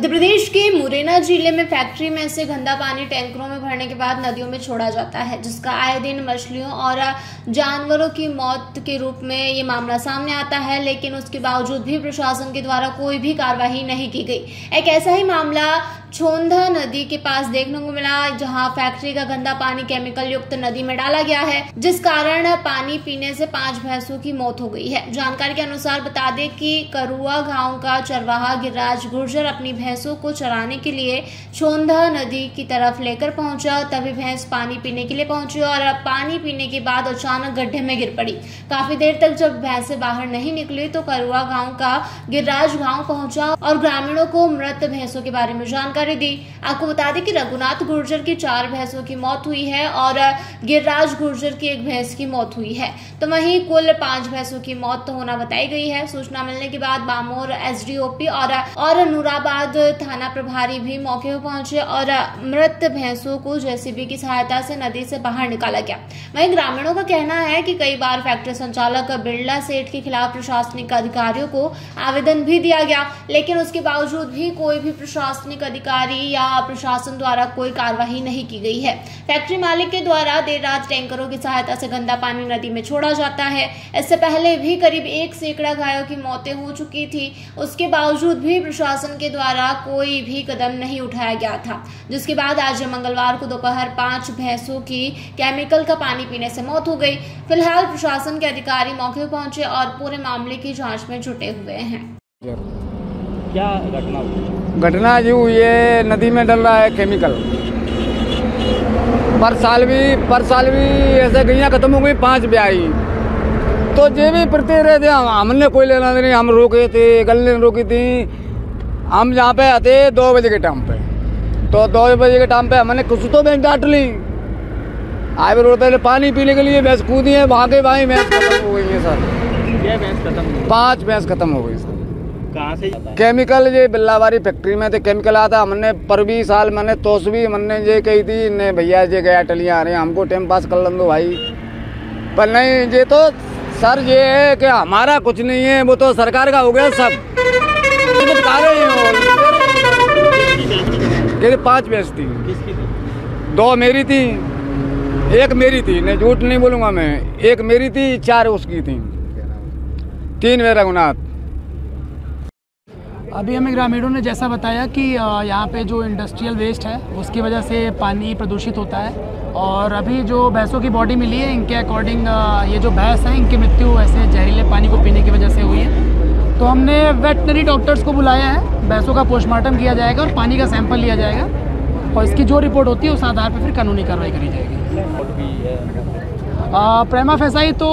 मध्य प्रदेश के मुरैना ज़िले में फैक्ट्री में से गंदा पानी टैंकरों में भरने के बाद नदियों में छोड़ा जाता है, जिसका आए दिन मछलियों और जानवरों की मौत के रूप में ये मामला सामने आता है, लेकिन उसके बावजूद भी प्रशासन के द्वारा कोई भी कार्रवाई नहीं की गई। एक ऐसा ही मामला छोंधा नदी के पास देखने को मिला, जहाँ फैक्ट्री का गंदा पानी केमिकल युक्त नदी में डाला गया है, जिस कारण पानी पीने से पाँच भैंसों की मौत हो गई है। जानकारी के अनुसार बता दें कि करुआ गाँव का चरवाहा गिरिराज गुर्जर अपनी भैंसों को चराने के लिए छोंधा नदी की तरफ़ लेकर पहुँचा। तभी भैंस पानी पीने के लिए पहुँची और पानी पीने के बाद अचानक गड्ढे में गिर पड़ी। काफ़ी देर तक जब भैंसे बाहर नहीं निकली तो करुआ गाँव का गिरिराज गाँव पहुँचा और ग्रामीणों को मृत भैंसों के बारे में जानकारी जानकारी दी। आपको बता दें कि रघुनाथ गुर्जर की चार भैंसों की मौत हुई है और गिरिराज गुर्जर की एक भैंस की मौत हुई है। तो वहीं कुल पाँच भैंसों की मौत तो होना बताई गई है। सूचना मिलने के बाद बामोर, एसडीओपी और और नूराबाद थाना प्रभारी भी मौके पर पहुँचे और मृत भैंसों को जेसीबी की सहायता से नदी से बाहर निकाला गया। वहीं ग्रामीणों का कहना है कि कई बार फैक्ट्री संचालक बिरला सेठ के खिलाफ प्रशासनिक अधिकारियों को आवेदन भी दिया गया, लेकिन उसके बावजूद भी कोई भी प्रशासनिक अधिकारी अधिकारी या प्रशासन द्वारा कोई कार्रवाई नहीं की गई है। फैक्ट्री मालिक के द्वारा देर रात टैंकरों की सहायता से गंदा पानी नदी में छोड़ा जाता है। इससे पहले भी करीब एक सैकड़ा गायों की मौतें हो चुकी थी। उसके बावजूद भी प्रशासन के द्वारा कोई भी कदम नहीं उठाया गया था। जिसके बाद आज मंगलवार को दोपहर पाँच भैंसों की केमिकल का पानी पीने से मौत हो गई। फ़िलहाल प्रशासन के अधिकारी मौके पहुँचे और पूरे मामले की जाँच में जुटे हुए हैं। क्या घटना हुई? घटना जी ये नदी में डल रहा है केमिकल पर साल भी पर साल भी ऐसे गैया खत्म हो गई पाँच ब्याई तो जे भी प्रति रहे थे हमने कोई लेना नहीं हम रोके थे गल ने रोकी थी। हम यहाँ पे आते दो बजे के टाइम पे। तो दो बजे के टाइम पे हमने कुछ तो बैंक डांट ली। आए रोड पे पानी पीने के लिए भैंस कूदी है वहाँ के भाई भैंस खत्म हो गई है सर। ये भैंस खत्म पाँच भैंस खत्म हो गई सर। कहाँ से केमिकल ये बिल्लावारी फैक्ट्री में थे केमिकल आता हमने पर भी साल मैंने तोस भी मैंने ये कही थी ने भैया जे गया टलियाँ आ रहे हैं हमको टाइम पास कर दो भाई। पर नहीं ये तो सर ये है कि हमारा कुछ नहीं है वो तो सरकार का हो गया सब। ये पाँच भैंस थी। दो मेरी थी एक मेरी थी। नहीं झूठ नहीं बोलूँगा मैं। एक मेरी थी चार उसकी थी। तीन वे रघुनाथ अभी हमें ग्रामीणों ने जैसा बताया कि यहाँ पे जो इंडस्ट्रियल वेस्ट है, उसकी वजह से पानी प्रदूषित होता है। और अभी जो भैंसों की बॉडी मिली है, इनके अकॉर्डिंग ये जो भैंस है, इनकी मृत्यु ऐसे जहरीले पानी को पीने की वजह से हुई है। तो हमने वेटनरी डॉक्टर्स को बुलाया है, भैंसों का पोस्टमार्टम किया जाएगा और पानी का सैंपल लिया जाएगा। और इसकी जो रिपोर्ट होती है, उस आधार पर फिर कानूनी कार्रवाई करी जाएगी। प्रेमा फैसाई तो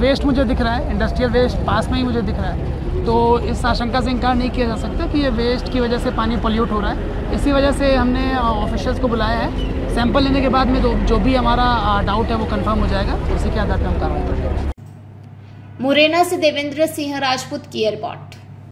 वेस्ट मुझे दिख रहा है इंडस्ट्रियल वेस्ट पास में ही मुझे दिख रहा है। तो इस आशंका से इनकार नहीं किया जा सकता कि ये वेस्ट की वजह से पानी पोल्यूट हो रहा है। इसी वजह से हमने ऑफिशियल्स को बुलाया है। सैंपल लेने के बाद में तो जो भी हमारा डाउट है वो कंफर्म हो जाएगा। उसी के आधार पर हम कार्रवाई करेंगे मुरैना से देवेंद्र सिंह, राजपूत की रिपोर्ट।